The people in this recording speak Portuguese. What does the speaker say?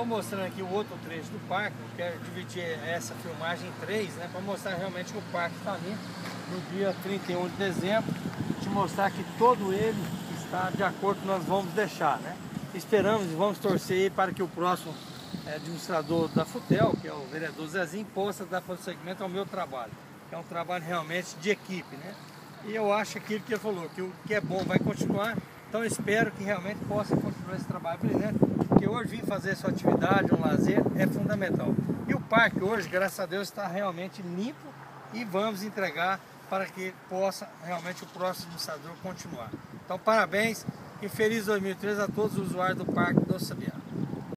Estou mostrando aqui o outro trecho do parque, quero dividir essa filmagem em três, né, para mostrar realmente que o parque está ali no dia 31 de dezembro, te mostrar que todo ele está de acordo com nós vamos deixar, né. Esperamos e vamos torcer para que o próximo é, administrador da FUTEL, que é o vereador Zezinho, possa dar prosseguimento ao meu trabalho, que é um trabalho realmente de equipe, né. E eu acho aquilo que ele falou, que o que é bom vai continuar, então espero que realmente possa continuar esse trabalho brilhante, porque hoje vir fazer sua atividade, um lazer, é fundamental. E o parque hoje, graças a Deus, está realmente limpo e vamos entregar para que possa realmente o próximo administrador continuar. Então parabéns e feliz 2013 a todos os usuários do Parque do Sabiá.